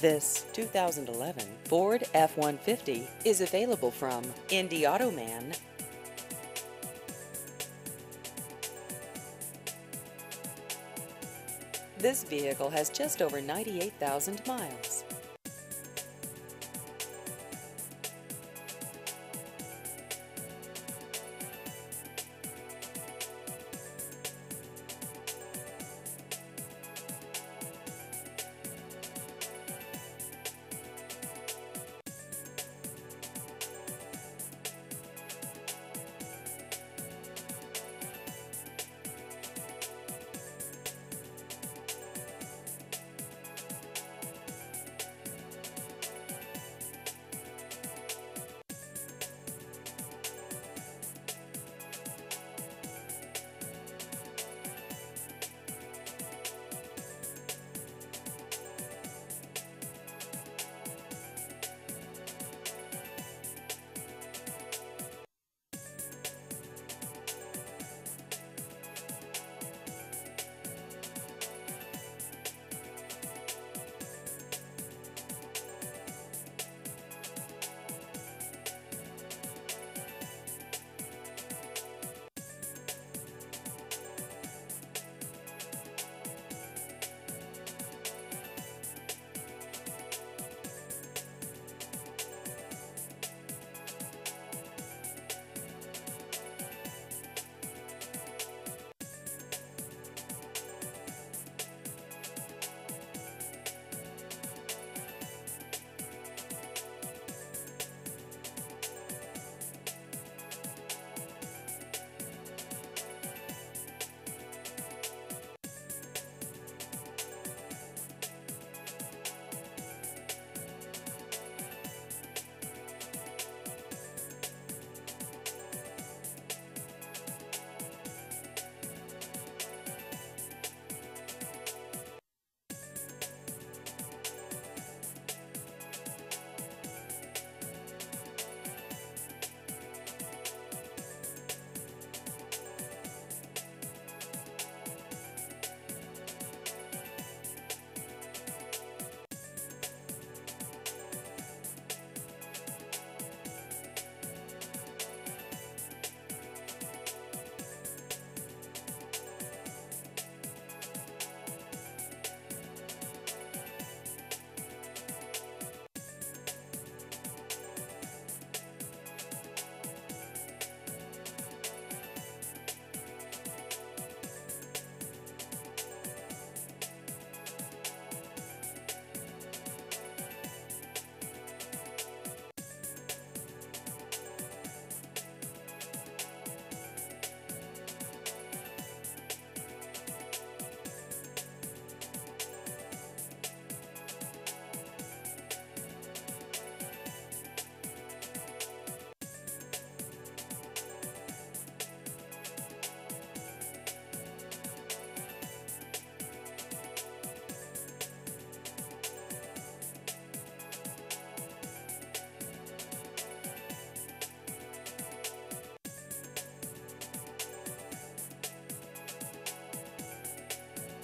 This 2011 Ford F-150 is available from Indy Auto Man. This vehicle has just over 98,000 miles.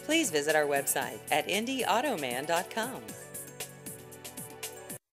Please visit our website at indyautoman.com.